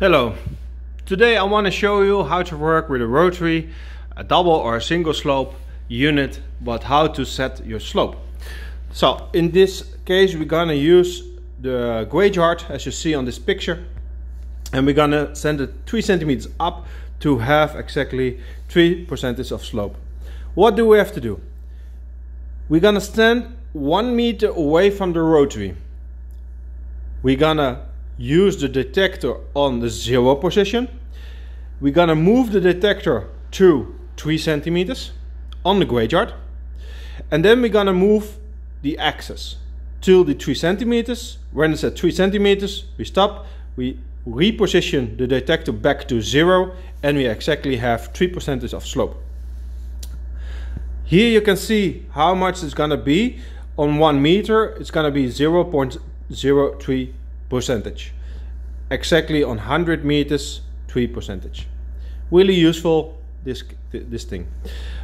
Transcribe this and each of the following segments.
Hello. Today I want to show you how to work with a rotary, a double or a single slope unit, but how to set your slope. So in this case we're gonna use the Gwage as you see on this picture and we're gonna send it 3 centimeters up to have exactly 3 percentage of slope. What do we have to do? We're gonna stand 1 meter away from the rotary. We're gonna use the detector on the zero position. We're gonna move the detector to three centimeters on the Gwage And then we're gonna move the axis to the three centimeters. When it's at three centimeters, we stop, we reposition the detector back to zero, and we exactly have three percentage of slope. Here you can see how much it's gonna be. On one meter, it's gonna be 0.03 percentage. Exactly on 100 meters, 3 percentage. Really useful, this, this thing.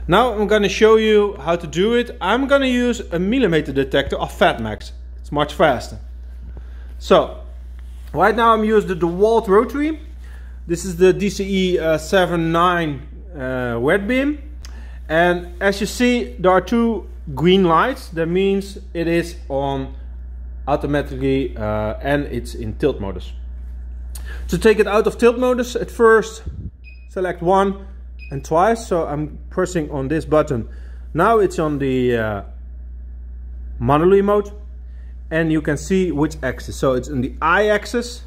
Now I'm gonna show you how to do it. I'm gonna use a millimeter detector of FatMax. It's much faster. So, right now I'm using the DeWalt rotary. This is the DCE uh, 79 uh, wet beam. And as you see, there are two green lights. That means it is on automatically uh, and it's in tilt modus. To take it out of tilt modus, at first select one and twice. So I'm pressing on this button. Now it's on the uh, manually mode and you can see which axis. So it's in the I axis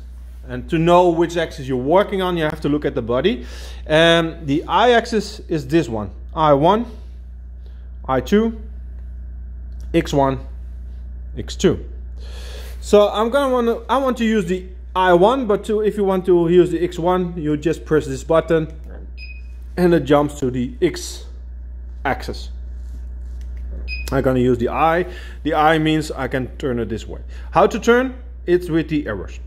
and to know which axis you're working on you have to look at the body. And the I axis is this one. I1, I2, X1, X2. So I'm gonna want to I want to use the I1, but to, if you want to use the X1, you just press this button and it jumps to the X axis. I'm gonna use the I. The I means I can turn it this way. How to turn? It's with the arrows.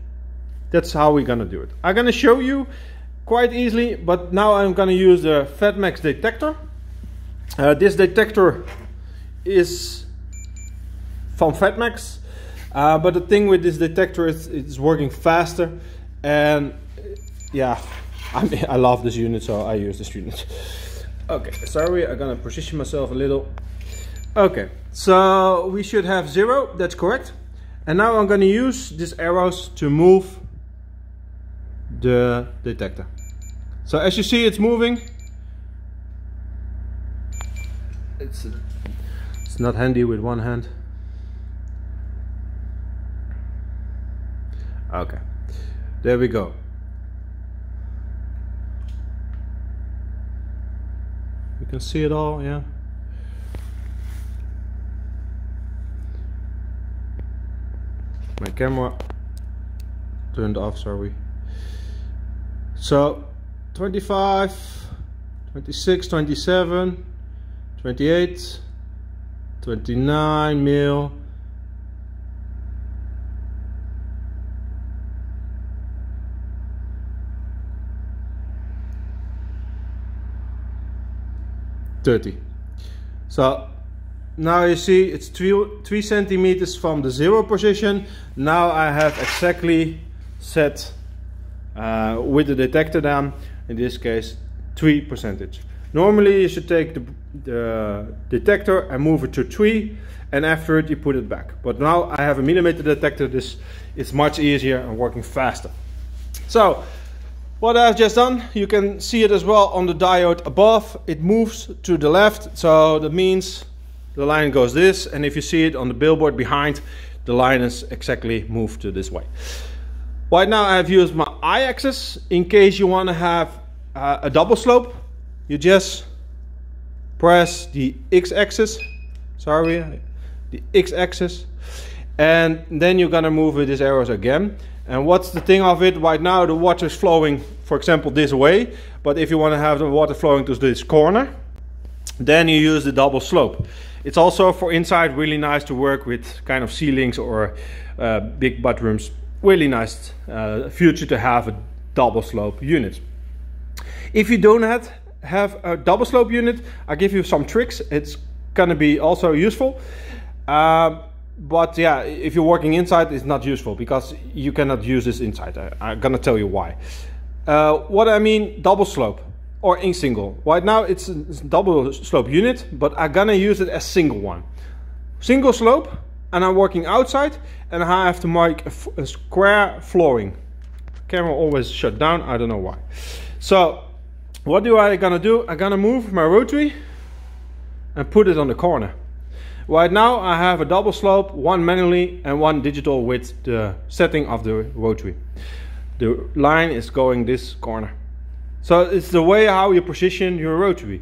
That's how we're gonna do it. I'm gonna show you quite easily, but now I'm gonna use the FatMax detector. Uh, this detector is from FatMax. Uh, but the thing with this detector is it's working faster and yeah, I, mean, I love this unit so I use this unit. Okay, sorry, I'm gonna position myself a little. Okay, so we should have zero, that's correct. And now I'm gonna use these arrows to move the detector. So as you see it's moving. It's, it's not handy with one hand. Okay, there we go. You can see it all, yeah. My camera turned off, sorry. So 25, 26, 27, 28, 29 mil, 30. So now you see it's three, three centimeters from the zero position. Now I have exactly set uh, with the detector down, in this case, three percentage. Normally you should take the, the detector and move it to three and after it you put it back. But now I have a millimeter detector, this is much easier and working faster. So what I've just done, you can see it as well on the diode above. It moves to the left, so that means the line goes this, and if you see it on the billboard behind, the line is exactly moved to this way. Right now I have used my I-axis. In case you want to have uh, a double slope, you just press the X-axis, sorry, the X-axis, and then you're gonna move with these arrows again. And what's the thing of it? Right now the water is flowing, for example, this way. But if you want to have the water flowing to this corner, then you use the double slope. It's also for inside really nice to work with kind of ceilings or uh, big bedrooms. Really nice uh, future to have a double slope unit. If you don't have, have a double slope unit, I give you some tricks. It's gonna be also useful. Uh, but yeah, if you're working inside, it's not useful because you cannot use this inside. I, am gonna tell you why. Uh, what I mean, double slope or in single. Right now it's a double slope unit, but I'm gonna use it as single one. Single slope, and I'm working outside, and I have to make a, a square flooring. Camera always shut down, I don't know why. So, what do I gonna do? I'm gonna move my rotary and put it on the corner. Right now I have a double slope, one manually and one digital with the setting of the rotary. The line is going this corner. So it's the way how you position your rotary.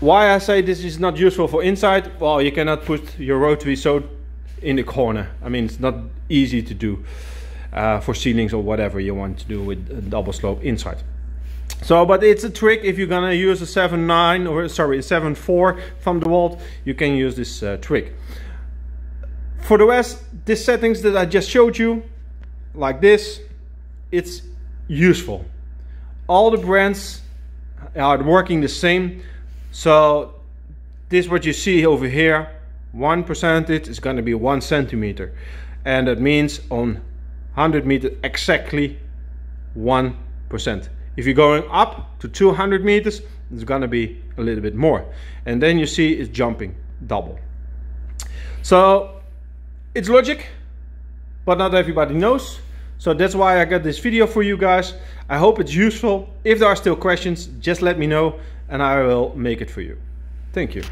Why I say this is not useful for inside? Well, you cannot put your rotary so in the corner. I mean, it's not easy to do uh, for ceilings or whatever you want to do with a double slope inside. So, but it's a trick if you're gonna use a 7.9 or sorry, a 7.4 from DeWalt, you can use this uh, trick. For the rest, these settings that I just showed you, like this, it's useful. All the brands are working the same. So this what you see over here, one percentage is gonna be one centimeter. And that means on 100 meter exactly 1%. If you're going up to 200 meters, it's gonna be a little bit more. And then you see it's jumping double. So it's logic, but not everybody knows. So that's why I got this video for you guys. I hope it's useful. If there are still questions, just let me know and I will make it for you. Thank you.